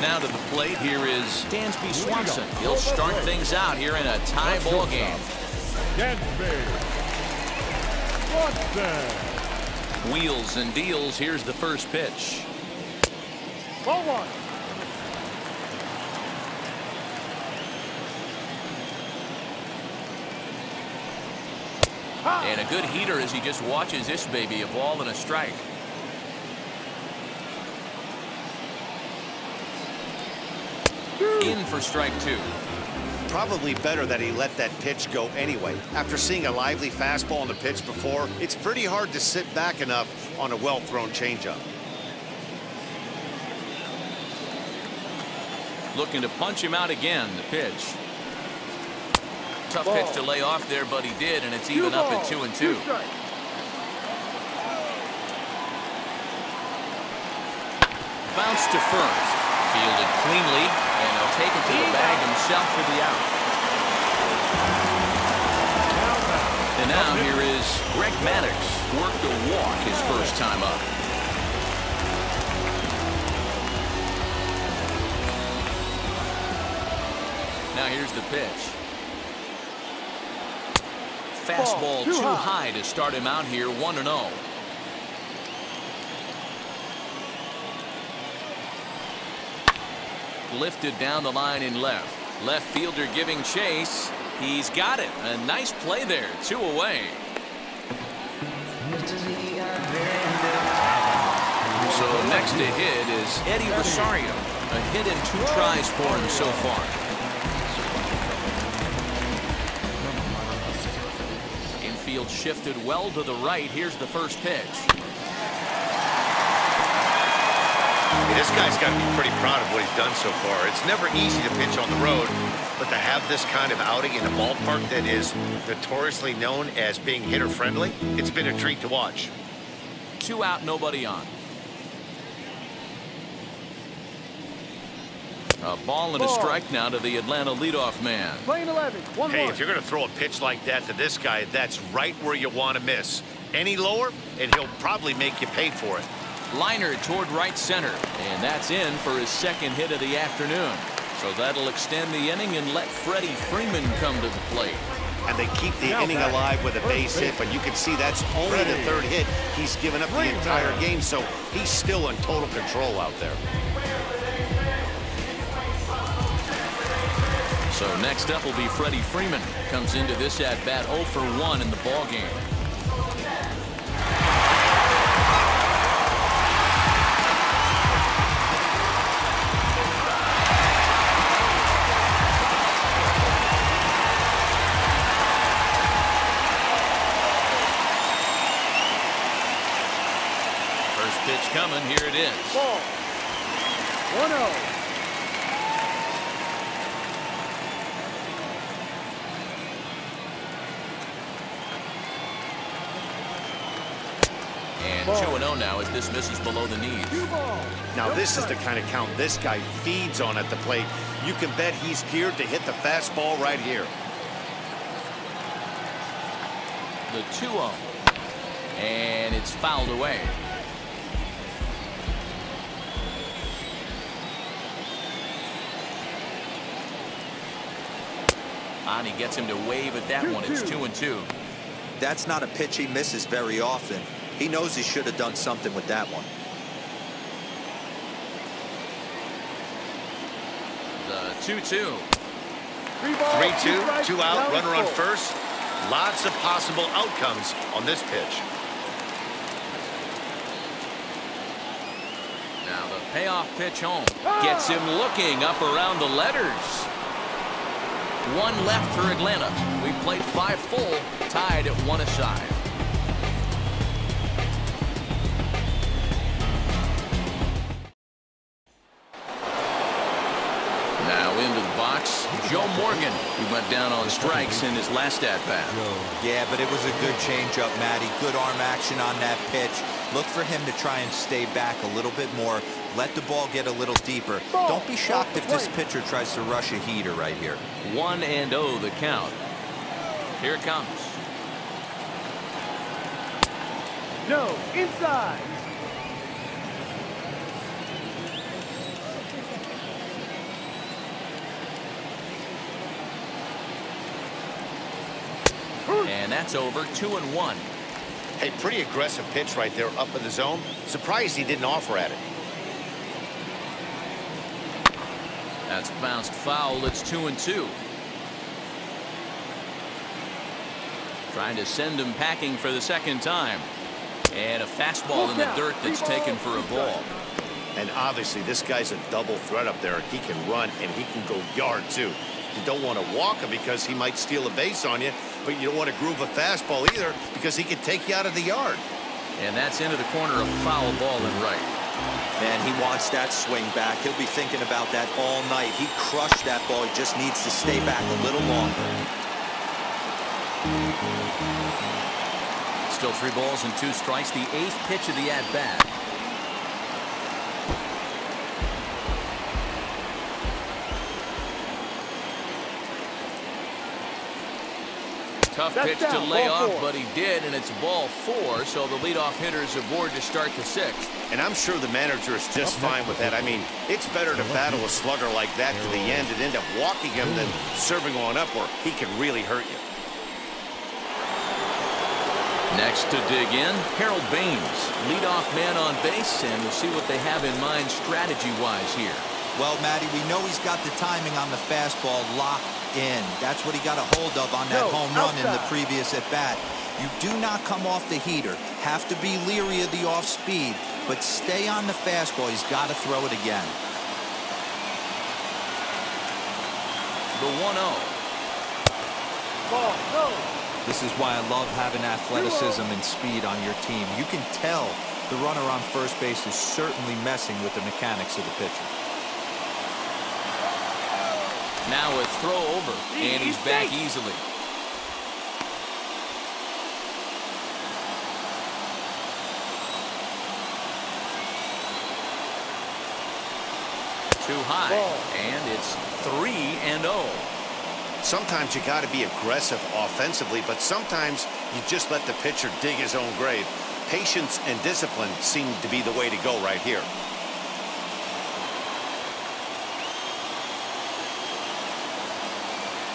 Now to the plate, here is Dansby Swanson. He'll start things out here in a tie ball game. Dansby. Swanson. Wheels and deals. Here's the first pitch. Ball one. And a good heater as he just watches this baby, a ball and a strike. In for strike two. Probably better that he let that pitch go anyway. After seeing a lively fastball on the pitch before, it's pretty hard to sit back enough on a well-thrown changeup. Looking to punch him out again, the pitch. Tough ball. pitch to lay off there, but he did, and it's even two up at two and two. two Bounce to first. Fielded cleanly, and he'll take it to the bag himself for the out. And now here is Greg Maddux. Worked a walk his first time up. Now here's the pitch fastball too, high. to start him out here 1 Lifted down the line in left. Left fielder giving chase. He's got it. A nice play there. Two away. So next to hit is Eddie Rosario. A hit and two tries for him so far. Field shifted well to the right. Here's the first pitch. This guy's got to be pretty proud of what he's done so far. It's never easy to pitch on the road, but to have this kind of outing in a ballpark that is notoriously known as being hitter-friendly, it's been a treat to watch. Two out, nobody on. A ball and a strike now to the Atlanta leadoff man. Playing 11. One hey, one. if you're going to throw a pitch like that to this guy, that's right where you want to miss. Any lower, and he'll probably make you pay for it. Liner toward right center, and that's in for his second hit of the afternoon. So that'll extend the inning and let Freddie Freeman come to the plate. And they keep the now inning back. alive with a base hit, but you can see that's only the third hit he's given up the entire game, so he's still in total control out there. So next up will be Freddie Freeman. Comes into this at bat 0 for 1 in the ball pitch coming. Here it is. Ball. 1-0. And 2-0 now as this misses below the knees. Now this is the kind of count this guy feeds on at the plate. You can bet he's geared to hit the fastball right here. The 2-0. And it's fouled away. And he gets him to wave at that one. It's two and two. That's not a pitch he misses very often. He knows he should have done something with that one. The 2-2. 3-2, two out, runner on first. Lots of possible outcomes on this pitch. Now the payoff pitch home. Gets him looking up around the letters. One left for Atlanta. We played five full, tied at one aside. Now into the box, Joe Morgan, He went down on strikes in his last at-bat. Yeah, but it was a good changeup, Matty. Good arm action on that pitch. Look for him to try and stay back a little bit more. Let the ball get a little deeper. Ball. Don't be shocked if this pitcher tries to rush a heater right here. 1 and 0 oh, the count. Here it comes. No, inside. And that's over. Two and one. Hey, pretty aggressive pitch right there up in the zone. Surprised he didn't offer at it. That's bounced foul. It's two and two. Trying to send him packing for the second time. And a fastball in the dirt that's taken for a ball. And obviously, this guy's a double threat up there. He can run and he can go yard, too. You don't want to walk him because he might steal a base on you, but you don't want to groove a fastball either because he can take you out of the yard. And that's into the corner, a foul ball and right. Man, he wants that swing back. He'll be thinking about that all night. He crushed that ball. He just needs to stay back a little longer. Still three balls and two strikes. The eighth pitch of the at-bat. Tough That's pitch to lay ball off, four. but he did, and it's ball four, so the leadoff hitter is aboard to start the sixth. And I'm sure the manager is just fine with that. I mean, it's better to battle a slugger like that to the end and end up walking him than serving on up where he can really hurt you. Next to dig in, Harold Baines, leadoff man on base, and we'll see what they have in mind strategy-wise here. Well, Matty, we know he's got the timing on the fastball locked in. That's what he got a hold of on that No, home run in the previous at-bat. You do not come off the heater. Have to be leery of the off-speed, but stay on the fastball. He's got to throw it again. The 1-0. Ball, no. This is why I love having athleticism and speed on your team. You can tell the runner on first base is certainly messing with the mechanics of the pitcher. Now a throw over, and he's back easily. Too high, Ball. and it's 3 and 0. Sometimes you got to be aggressive offensively, but sometimes you just let the pitcher dig his own grave. Patience and discipline seem to be the way to go right here.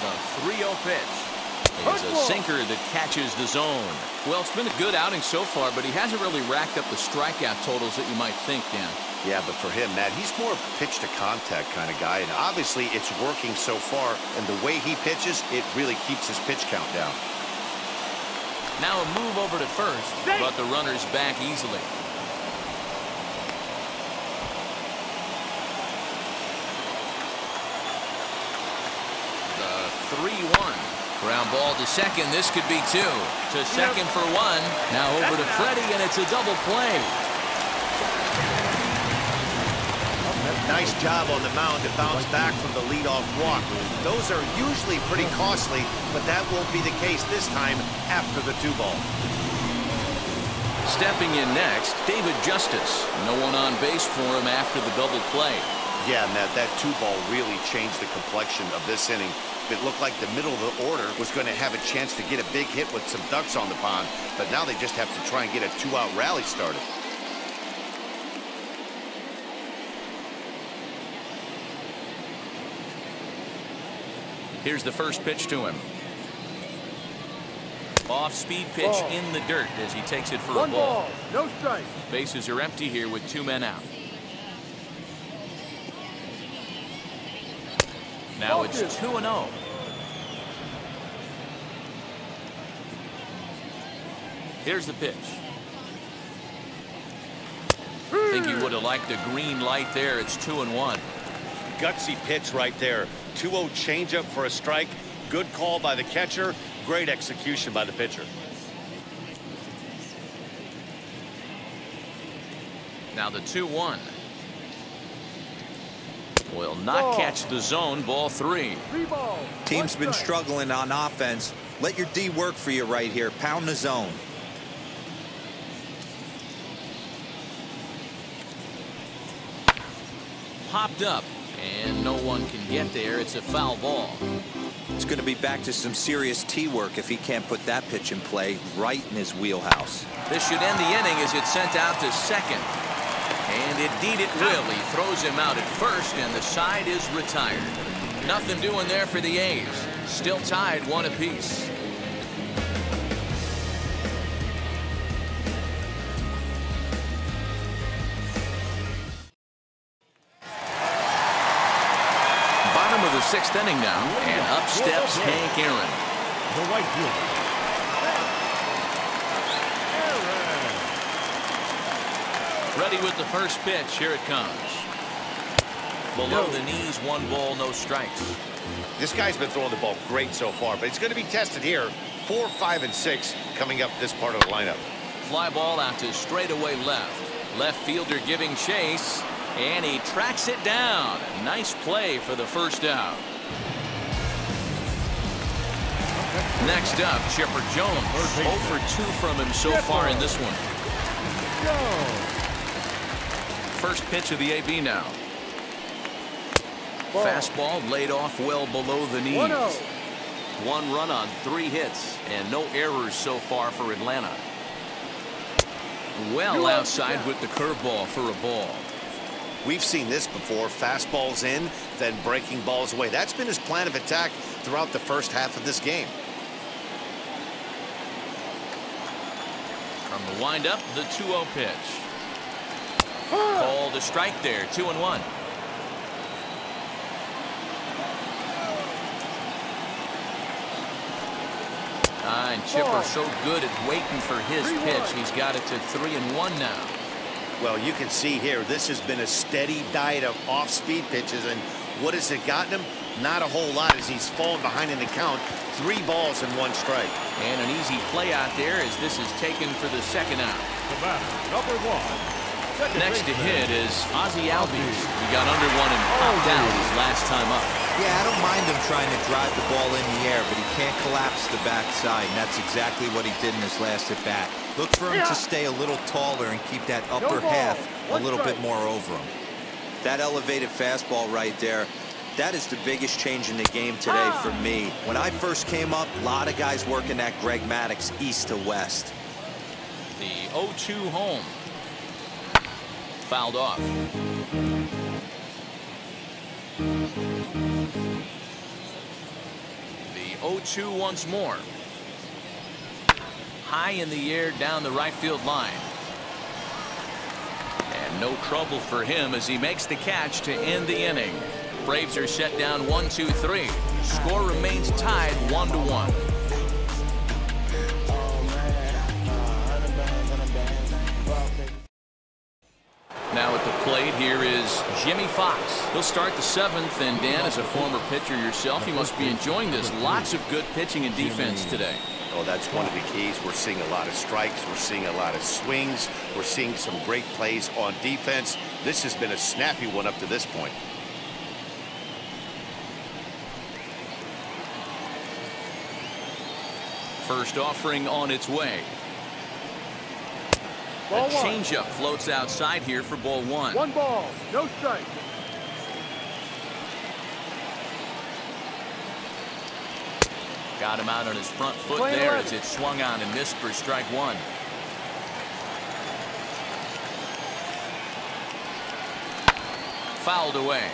The 3-0 pitch is a sinker that catches the zone. Well, it's been a good outing so far, but he hasn't really racked up the strikeout totals that you might think, Dan. Yeah, but for him, Matt, he's more of a pitch to contact kind of guy, and obviously it's working so far, and the way he pitches, it really keeps his pitch count down. Now a move over to first, Safe. but the runner's back easily. The 3-1. Ground ball to second. This could be two. To second for one. Now over to Freddie, and it's a double play. Nice job on the mound to bounce back from the leadoff walk. Those are usually pretty costly, but that won't be the case this time after the two ball. Stepping in next, David Justice. No one on base for him after the double play. Yeah, Matt, that two ball really changed the complexion of this inning. It looked like the middle of the order was going to have a chance to get a big hit with some ducks on the pond, but now they just have to try and get a two-out rally started. Here's the first pitch to him. Off-speed pitch Ball. in the dirt as he takes it for One a ball. ball, no strike. Bases are empty here with two men out. Now Ball it's two and zero. Here's the pitch. I think he would have liked the green light there. It's 2 and 1. Gutsy pitch right there. 2-0 changeup for a strike. Good call by the catcher. Great execution by the pitcher. Now the 2 1. Will not Ball. catch the zone. Ball three. Three balls. Team's one been strike. struggling on offense. Let your D work for you right here. Pound the zone. Popped up. And no one can get there. It's a foul ball. It's going to be back to some serious T work if he can't put that pitch in play right in his wheelhouse. This should end the inning as it's sent out to second. And indeed it will. He throws him out at first, and the side is retired. Nothing doing there for the A's. Still tied one apiece. Bottom of the sixth inning now, and up steps Hank Aaron. The right fielder, Ready with the first pitch. Here it comes. Below the knees, one ball, no strikes. This guy's been throwing the ball great so far, but it's going to be tested here. Four, five, and six coming up this part of the lineup. Fly ball out to straightaway left. Left fielder giving chase, and he tracks it down. Nice play for the first out. Next up, Chipper Jones. 0 for 2 from him so far in this one. First pitch of the AB now. Ball. Fastball laid off well below the knees. 1-0. One run on three hits and no errors so far for Atlanta. Well outside with the curveball for a ball. We've seen this before. Fastballs in, then breaking balls away. That's been his plan of attack throughout the first half of this game. From the windup, the 2-0 pitch. Called a strike there, two and one. Ah, and Chipper so good at waiting for his pitch. He's got it to three and one now. Well, you can see here, this has been a steady diet of off-speed pitches, and what has it gotten him? Not a whole lot as he's fallen behind in the count. Three balls and one strike. And an easy play out there as this is taken for the second out. The batter, number one. Second Next to hit is Ozzie Albies. He got under one and popped oh, out his last time up. Yeah, I don't mind him trying to drive the ball in the air, but he can't collapse the backside, and that's exactly what he did in his last at bat. Look for him Yeah. to stay a little taller and keep that upper ball. half a One little bit more over him. That elevated fastball right there, that is the biggest change in the game today ah. for me. When I first came up, a lot of guys working that Greg Maddux east to west. The 0-2 home. Fouled off. The 0-2 once more. High in the air down the right field line. And no trouble for him as he makes the catch to end the inning. Braves are set down 1-2-3. Score remains tied 1 to 1. Plate here is Jimmie Foxx. He'll start the seventh, and Dan, as a former pitcher yourself, you must be enjoying this. Lots of good pitching and defense today. Oh, that's one of the keys. We're seeing a lot of strikes. We're seeing a lot of swings. We're seeing some great plays on defense. This has been a snappy one up to this point. First offering on its way. Ball a changeup floats outside here for ball one. One ball, no strike. Got him out on his front foot Play there 11. as it swung on and missed for strike one. Fouled away.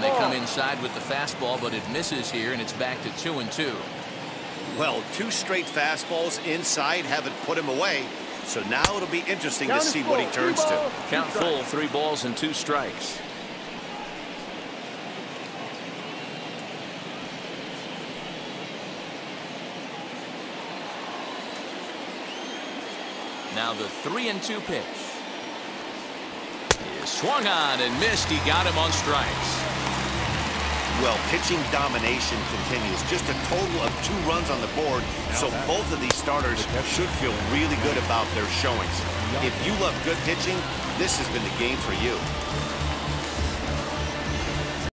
And they come inside with the fastball, but it misses here, and it's back to two and two. Well, two straight fastballs inside haven't put him away. So now it'll be interesting Count to is see what he turns to. Count full, three balls and two strikes. Now the three and two pitch. Is swung on and missed. He got him on strikes. Well, pitching domination continues. Just a total of two runs on the board. So both of these starters should feel really good about their showings. If you love good pitching, this has been the game for you.